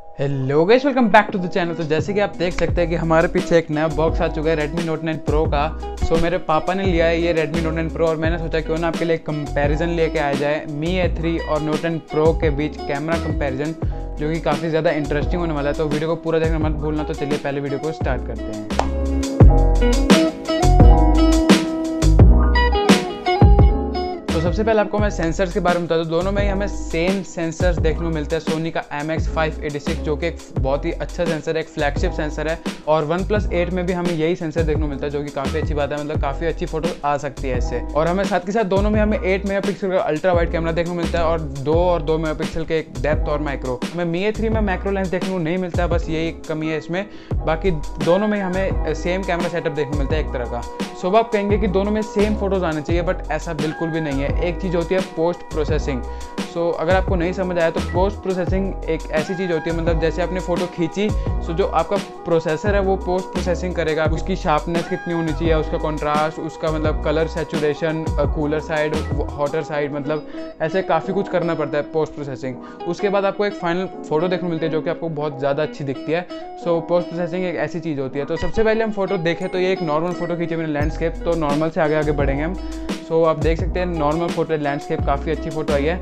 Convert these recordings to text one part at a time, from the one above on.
Hello guys welcome back to the channel तो जैसे कि आप देख सकते हैं कि हमारे पीछे एक नया बॉक्स आ चुका है Redmi Note 9 Pro का। सो so, मेरे पापा ने लिया है ये Redmi Note 9 Pro और मैंने सोचा क्यों ना आपके लिए कंपैरिजन लेके आया जाए। Mi A3 और Note 9 Pro के बीच कैमरा कंपैरिजन जो कि काफ़ी ज़्यादा इंटरेस्टिंग होने वाला है। तो वीडियो को पूरा देखना मत भूलना तो चलिए पहले वीडियो को स्टार्ट करते हैं। सबसे पहले आपको मैं सेंसर्स के बारे में बता दूँ। दोनों में ही हमें सेम सेंसर्स देखने को मिलते हैं। सोनी का M X five eighty six जो कि एक बहुत ही अच्छा सेंसर है, एक फ्लैगशिप सेंसर है। और वन प्लस एट में भी हमें यही सेंसर देखने को मिलता है, जो कि काफ़ी अच्छी बात है। मतलब काफ़ी अच्छी फ़ोटो आ सकती है इससे। और हमें साथ के साथ दोनों में हमें एट मेगा पिक्सल का अल्ट्रा वाइड कैमरा देखने को मिलता है और दो और दो मेगा पिक्सल के एक डेप्थ और माइक्रो हमें मी ए थ्री में माइक्रो लेंस देखने को नहीं मिलता, बस यही कमी है इसमें। बाकी दोनों में हमें सेम कैमरा सेटअप देखने को मिलता है एक तरह का। सो आप कहेंगे कि दोनों में सेम फ़ोटोज़ आने चाहिए बट ऐसा बिल्कुल भी नहीं है। एक चीज़ होती है पोस्ट प्रोसेसिंग सो so, अगर आपको नहीं समझ आया तो पोस्ट प्रोसेसिंग एक ऐसी चीज़ होती है मतलब जैसे आपने फ़ोटो खींची सो so जो आपका प्रोसेसर है वो पोस्ट प्रोसेसिंग करेगा। उसकी शार्पनेस कितनी होनी चाहिए उसका कॉन्ट्रास्ट उसका मतलब colour saturation cooler side hotter side मतलब ऐसे काफ़ी कुछ करना पड़ता है पोस्ट प्रोसेसिंग उसके बाद आपको एक फाइनल फ़ोटो देखने मिलती है जो कि आपको बहुत ज़्यादा अच्छी दिखती है। सो पोस्ट प्रोसेसिंग एक ऐसी चीज़ होती है। तो सबसे पहले हम फ़ोटो देखें तो ये एक नॉर्मल फ़ोटो खींचे मैंने लैंडस्केप तो नॉर्मल से आगे आगे बढ़ेंगे हम। सो आप देख सकते हैं नॉर्मल फ़ोटो लैंडस्केप काफ़ी अच्छी फ़ोटो आई है।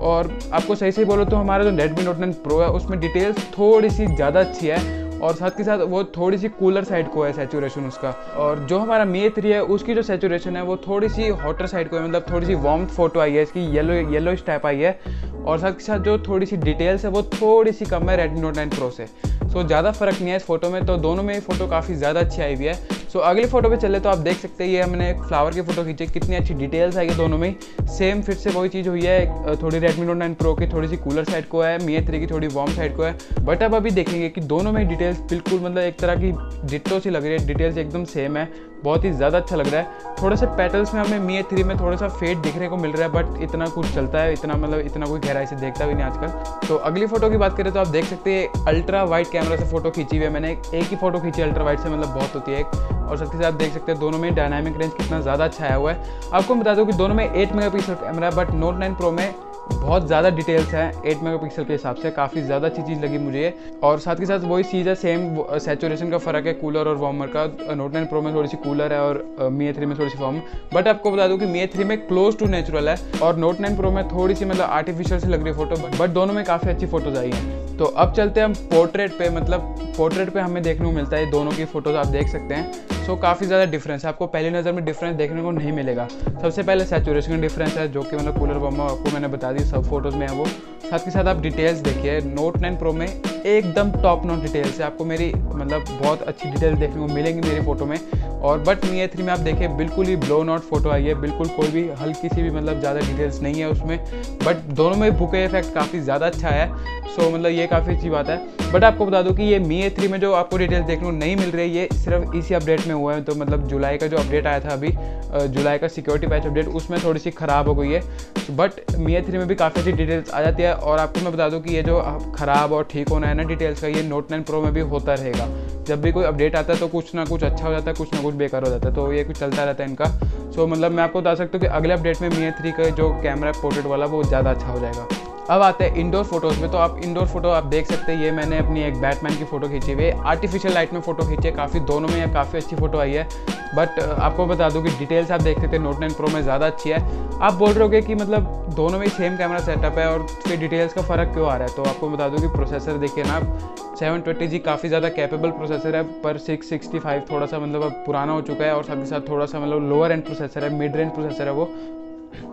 और आपको सही सही बोलो तो हमारा जो रेडमी नोट नाइन प्रो है, उसमें डिटेल्स थोड़ी सी ज़्यादा अच्छी है और साथ के साथ वो थोड़ी सी कूलर साइड को है सेचुरेशन उसका। और जो हमारा मी थ्री है, उसकी जो सेचुरेशन है, वो थोड़ी सी हॉटर साइड को है मतलब थोड़ी सी वार्म फ़ोटो आई है, इसकी येलो येलो टाइप आई है। और साथ के साथ जो थोड़ी सी डिटेल्स है, वो थोड़ी सी कम है रेडमी नोट नाइन प्रो से। सो ज़्यादा फ़र्क नहीं है इस फ़ोटो में तो दोनों में फ़ोटो काफ़ी ज़्यादा अच्छी आई हुई है। सो so, अगली फ़ोटो पे चले तो आप देख सकते हैं ये हमने फ्लावर की फ़ोटो खींची। कितनी अच्छी डिटेल्स आई है दोनों में। सेम फिर से वही चीज़ हुई है थोड़ी रेडमी नोट नाइन प्रो की थोड़ी सी कूलर साइड को है मी थ्री की थोड़ी वार्म साइड को है। बट अब अभी देखेंगे कि दोनों में डिटेल्स बिल्कुल मतलब एक तरह की डिटो सी लग रही है डिटेल्स एकदम सेम है। बहुत ही ज़्यादा अच्छा लग रहा है। थोड़े से पेटल्स में हमें मी ए थ्री में थोड़ा सा फेड दिखने को मिल रहा है बट इतना कुछ चलता है, इतना मतलब इतना कोई गहराई से देखता भी नहीं आजकल। तो अगली फ़ोटो की बात करें तो आप देख सकते हैं अल्ट्रा वाइड कैमरा से फ़ोटो खींची हुई है मैंने। एक ही फ़ोटो खींची अल्ट्रा वाइड से मतलब बहुत होती है एक। और साथ ही साथ देख सकते हैं दोनों में डायनामिक रेंज कितना ज़्यादा अच्छा आया हुआ है। आपको बता दो कि दोनों में एट मेगा कैमरा है बट नोट नाइन प्रो में बहुत ज़्यादा डिटेल्स हैं 8 मेगापिक्सल के हिसाब से। काफ़ी ज़्यादा अच्छी चीज़ लगी मुझे और साथ के साथ वही चीज़ है सेम सेचुरेशन का फ़र्क है कूलर और वार्मर का। नोट नाइन प्रो में थोड़ी सी कूलर है और मी ए थ्री में थोड़ी सी वार्म बट आपको बता दूँ कि मी ए थ्री में क्लोज टू नेचुरल है और नोट नाइन प्रो में थोड़ी सी मतलब आर्टिफिशियल सी लग रही फ़ोटो बट दोनों में काफ़ी अच्छी फ़ोटोज़ आई हैं। तो अब चलते हैं हम पोर्ट्रेट पे मतलब पोर्ट्रेट पे हमें देखने को मिलता है दोनों की फ़ोटोज़ आप देख सकते हैं। सो काफ़ी ज़्यादा डिफरेंस है। आपको पहली नज़र में डिफरेंस देखने को नहीं मिलेगा। सबसे पहले सेचुरेशन डिफरेंस है, जो कि मतलब कूलर बम्मा आपको मैंने बता दी सब फ़ोटोज़ में है वो। साथ के साथ आप डिटेल्स देखिए नोट नाइन प्रो में एकदम टॉप नोट डिटेल्स है। आपको मेरी मतलब बहुत अच्छी डिटेल्स देखने को मिलेंगी मेरी फ़ोटो में। और बट मी ए थ्री में आप देखिए बिल्कुल ही ब्लो नॉट फ़ोटो आई है बिल्कुल कोई भी हल्की सी भी मतलब ज़्यादा डिटेल्स नहीं है उसमें बट दोनों में बुके इफ़ेक्ट काफ़ी ज़्यादा अच्छा है सो so, मतलब ये काफ़ी अच्छी बात है। बट आपको बता दूँ कि ये मी ए थ्री में जो आपको डिटेल्स देखने को नहीं मिल रही ये सिर्फ़ इसी अपडेट में हुआ है तो मतलब जुलाई का जो अपडेट आया था अभी जुलाई का सिक्योरिटी पैच अपडेट उसमें थोड़ी सी ख़राब हो गई है। बट मी ए थ्री में भी काफ़ी अच्छी डिटेल्स आ जाती है और आपको मैं बता दूँ कि ये जो ख़राब और ठीक होना है ना डिटेल्स का ये नोट नाइन प्रो में भी होता रहेगा। जब भी कोई अपडेट आता है तो कुछ ना कुछ अच्छा हो जाता है कुछ ना कुछ बेकार हो जाता है तो ये कुछ चलता रहता है इनका। सो so, मतलब मैं आपको बता सकता हूँ कि अगले अपडेट में मी थ्री का जो कैमरा पोर्ट्रेट वाला वो ज़्यादा अच्छा हो जाएगा। अब आते हैं इंडोर फ़ोटोज़ में तो आप इंडोर फ़ोटो आप देख सकते हैं ये मैंने अपनी एक बैटमैन की फ़ोटो खींची हुई आर्टिफिशियल लाइट में फ़ोटो खींची है काफ़ी दोनों में काफ़ी अच्छी फ़ोटो आई है। बट आपको बता दूँ कि डिटेल्स आप देख सकते हैं नोट नाइन प्रो में ज़्यादा अच्छी है। आप बोल रहे हो कि मतलब दोनों में सेम कैमरा सेटअप है और फिर डिटेल्स का फ़र्क क्यों आ रहा है? तो आपको बता दूँ कि प्रोसेसर देखिए ना सेवन ट्वेंटी जी काफ़ी ज़्यादा कैपेबल प्रोसेसर है, पर सिक्स सिक्सटी फाइव थोड़ा सा मतलब अब पुराना हो चुका है और साथ ही साथ थोड़ा सा मतलब लोअर एंड प्रोसेसर है मिड रेंज प्रोसेसर है वो।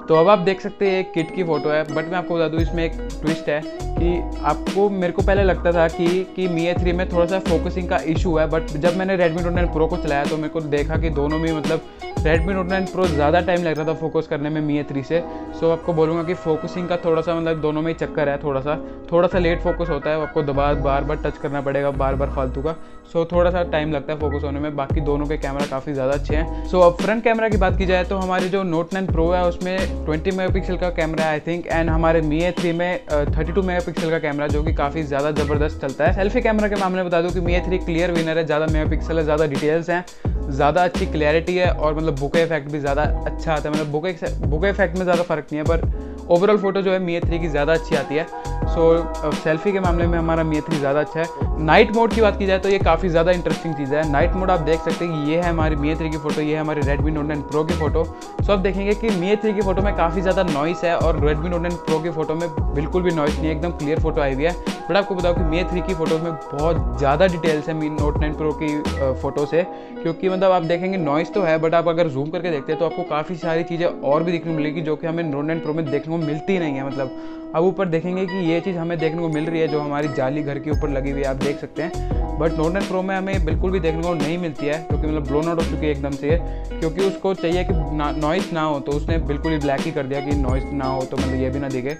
तो अब आप देख सकते हैं एक किट की फ़ोटो है बट मैं आपको बता दूँ, इसमें एक ट्विस्ट है कि आपको, मेरे को पहले लगता था कि कि मी ए थ्री में थोड़ा सा फोकसिंग का इशू है बट जब मैंने रेडमी नाइन प्रो को चलाया तो मेरे को देखा कि दोनों में मतलब रेडमी नोट नाइन प्रो ज़्यादा टाइम लग रहा था फोकस करने में मी ए थ्री से। सो आपको बोलूँगा कि फोकसिंग का थोड़ा सा मतलब दोनों में ही चक्कर है थोड़ा सा थोड़ा सा लेट फोकस होता है, आपको दबा बार बार टच करना पड़ेगा बार बार फालतू का। सो थोड़ा सा टाइम लगता है फोकस होने में। बाकी दोनों के कैमरा काफ़ी ज़्यादा अच्छे हैं। सो अब फ्रंट कैमरा की बात की जाए तो हमारे जो नोट नाइन प्रो है, उसमें ट्वेंटी मेगा का कैमरा आई थिंक एंड हमारे मी ए थ्री में थर्टी टू मेगा का कैमरा जो कि काफ़ी ज़्यादा ज़बरदस्त चलता है। सेल्फी कैमरा के मामले में बता दूँ कि Mi A three clear winner है, ज़्यादा मेगा है, ज़्यादा डिटेल्स हैं। ज़्यादा अच्छी क्लैरिटी है और मतलब बुके इफ़ेक्ट भी ज़्यादा अच्छा आता है। मतलब बुके बुके इफ़ेक्ट में ज़्यादा फ़र्क नहीं है, पर ओवरऑल फ़ोटो जो है मी ए थ्री की ज़्यादा अच्छी आती है। सो सेल्फी के मामले में हमारा मी थ्री ज़्यादा अच्छा है। नाइट मोड की बात की जाए तो ये काफ़ी ज़्यादा इंटरेस्टिंग चीज़ है। नाइट मोड आप देख सकते हैं कि ये है हमारी मी थ्री की फ़ोटो ये है हमारी रेडमी नोट नाइन प्रो की फ़ोटो सो आप देखेंगे कि मी थ्री की फ़ोटो में काफ़ी ज़्यादा नॉइस है और रेडमी नोट नाइन प्रो की फ़ोटो में बिल्कुल भी नॉइस नहीं है, एकदम क्लियर फ़ोटो आई हुई है। बट आपको बताओ कि मी थ्री की फ़ोटो में बहुत ज़्यादा डिटेल्स है मी नोट नाइन प्रो की फ़ोटो से। क्योंकि मतलब आप देखेंगे नॉइस तो है बट आप अगर जूम करके देखते हैं तो आपको काफ़ी सारी चीज़ें और भी देखने को मिलेगी जो कि हमें नोट नाइन प्रो में देखने को मिलती नहीं है मतलब। अब ऊपर देखेंगे कि ये चीज़ हमें देखने को मिल रही है जो हमारी जाली घर के ऊपर लगी हुई है, आप देख सकते हैं। बट नोट नाइन प्रो में हमें बिल्कुल भी देखने को नहीं मिलती है, क्योंकि मतलब ब्लोन आउट हो चुकी है एकदम से क्योंकि उसको चाहिए कि नॉइस ना हो तो उसने बिल्कुल ही ब्लैक ही कर दिया कि नॉइस ना हो तो मतलब ये भी ना दिखे।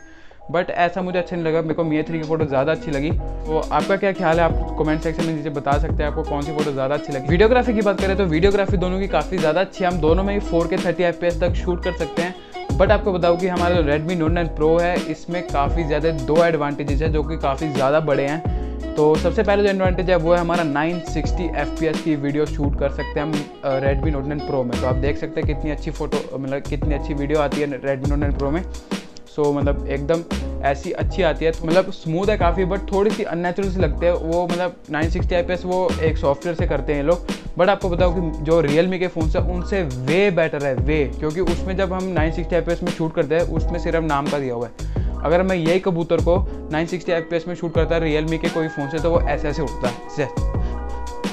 बट ऐसा मुझे अच्छा नहीं लगा, मेरे को मी थ्री की फ़ोटो ज़्यादा अच्छी लगी। तो आपका क्या ख्याल है? आप कमेंट सेक्शन में नीचे बता सकते हैं आपको कौन सी फ़ोटो ज़्यादा अच्छी लगी। वीडियोग्राफी की बात करें तो वीडियोग्राफी दोनों की काफ़ी ज़्यादा अच्छी है। हम दोनों में ही फोर के थर्टी एफ़ तक शूट कर सकते हैं। बट आपको बताऊँ कि हमारा जो रेडमी नोट नाइन प्रो है इसमें काफ़ी ज़्यादा दो एडवांटेजेस हैं जो कि काफ़ी ज़्यादा बड़े हैं। तो सबसे पहले जो एडवांटेज है वो है हमारा 960 सिक्सटी की वीडियो शूट कर सकते हैं हम रेडमी नोट नाइन प्रो में। तो आप देख सकते हैं कितनी अच्छी फ़ोटो मतलब कितनी अच्छी वीडियो आती है रेडमी नोट नाइन प्रो में। सो so, मतलब एकदम ऐसी अच्छी आती है मतलब स्मूथ है काफ़ी बट थोड़ी सी अननेचुरल सी लगती है। वो मतलब 960 सिक्सटी वो एक सॉफ्टवेयर से करते हैं लोग। बट आपको बताओ कि जो रियल मी के फ़ोन है, उनसे वे बेटर है वे क्योंकि उसमें जब हम नाइन सिक्सटी में शूट करते हैं, उसमें सिर्फ़ नाम का दिया हुआ है। अगर मैं यही कबूतर को 960 सिक्सटी में शूट करता रियल मी के कोई फ़ोन से तो वो ऐसे ऐसे उठता है।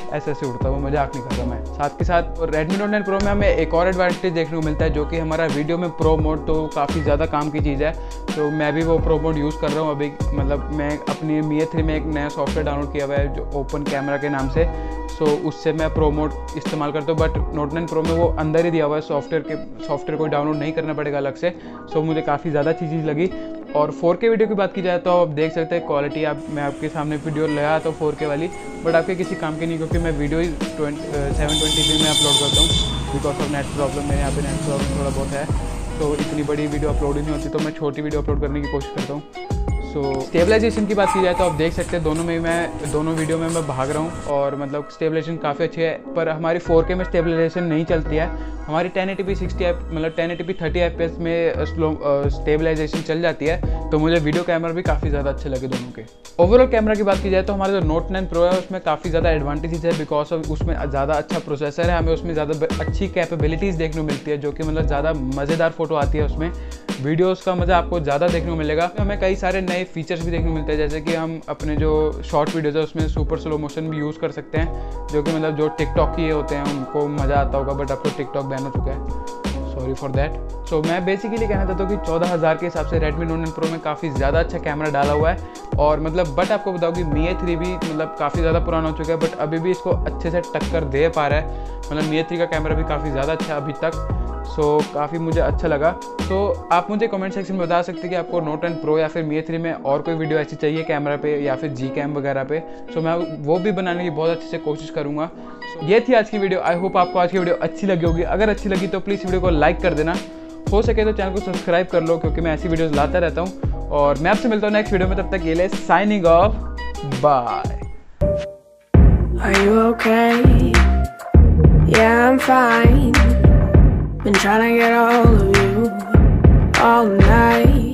ऐसे ऐसे उड़ता है वो मज़ाक नहीं करता मैं। साथ के साथ रेडमी नोट नाइन प्रो में हमें एक और एडवांटेज देखने को मिलता है, जो कि हमारा वीडियो में प्रो मोड तो काफ़ी ज़्यादा काम की चीज़ है। तो मैं भी वो प्रो मोड यूज़ कर रहा हूँ अभी मतलब मैं अपनी मी थ्री में एक नया सॉफ्टवेयर डाउनलोड किया हुआ है, जो ओपन कैमरा के नाम से। सो उससे मैं प्रो मोड इस्तेमाल करता हूँ बट नोट नाइन प्रो में वो अंदर ही दिया हुआ है सॉफ्टवेयर के सॉफ्टवेयर को डाउनलोड नहीं करना पड़ेगा अलग से। सो मुझे काफ़ी ज़्यादा अच्छी चीज़ लगी। और 4K वीडियो की बात की जाए तो आप देख सकते हैं क्वालिटी आप, मैं आपके सामने वीडियो लगा तो 4K वाली बट आपके किसी काम की नहीं, क्योंकि मैं वीडियो ही सेवन ट्वेंटी में अपलोड करता हूँ बिकॉज़ ऑफ़ नेट प्रॉब्लम मेरे यहाँ पे नेट प्रॉब्लम थोड़ा बहुत है तो इतनी बड़ी वीडियो अपलोड ही नहीं होती तो मैं छोटी वीडियो अपलोड करने की कोशिश करता हूँ। सो so, स्टेबलाइजेशन की बात की जाए तो आप देख सकते हैं दोनों में मैं दोनों वीडियो में मैं भाग रहा हूँ और मतलब स्टेबलाइजेशन काफ़ी अच्छी है पर हमारी 4K में स्टेबलाइजेशन नहीं चलती है। हमारी 1080p 60 एफ़ मतलब 1080p 30 एफ़ में स्लो स्टेबलाइजेशन चल जाती है तो मुझे वीडियो कैमरा भी काफ़ी ज़्यादा अच्छे लगे दोनों के। ओवरऑल कैमरा की बात की जाए तो हमारा जो नोट नाइन प्रो है उसमें काफ़ी ज़्यादा एडवांटेजेस है बिकॉज़ ऑफ़ उसमें ज़्यादा अच्छा प्रोसेसर है हमें उसमें ज़्यादा अच्छी कैपेबिलिटीज़ देखने को मिलती है जो कि मतलब ज़्यादा मज़ेदार फ़ोटो आती है उसमें। वीडियोस का मज़ा आपको ज़्यादा देखने को मिलेगा। हमें कई सारे नए फीचर्स भी देखने को मिलते हैं, जैसे कि हम अपने जो शॉर्ट वीडियोज़ है, उसमें सुपर स्लो मोशन भी यूज़ कर सकते हैं, जो कि मतलब जो टिकटॉक की होते हैं, उनको मज़ा आता होगा बट तो टिकटॉक बैन हो चुका है। सॉरी फॉर दैट सो मैं बेसिकली कहना चाहता हूँ कि चौदह हज़ार के हिसाब से रेडमी नोट प्रो में काफ़ी ज़्यादा अच्छा कैमरा डाला हुआ है, और मतलब बट आपको बताओ कि ए थ्री भी मतलब काफ़ी ज़्यादा पुराना हो चुका है बट अभी भी इसको अच्छे से टक्कर दे पा रहा है। मतलब ए थ्री का कैमरा भी काफ़ी ज़्यादा अच्छा है अभी तक। सो so, काफ़ी मुझे अच्छा लगा। तो आप मुझे कमेंट सेक्शन में बता सकते हैं कि आपको नोट एंड प्रो या फिर मी थ्री में और कोई वीडियो ऐसी चाहिए कैमरा पे या फिर जी कैम वगैरह पे? सो so, मैं वो भी बनाने की बहुत अच्छे से कोशिश करूँगा। So, ये थी आज की वीडियो आई होप आपको आज की वीडियो अच्छी लगी होगी। अगर अच्छी लगी तो प्लीज़ वीडियो को लाइक कर देना। हो सके तो चैनल को सब्सक्राइब कर लो क्योंकि मैं ऐसी वीडियोज़ लाता रहता हूँ। और मैं आपसे मिलता हूँ नेक्स्ट वीडियो में। तब तक ये ले signing off bye Are you okay? Yeah, I'm fine. Been trying to get all of you all night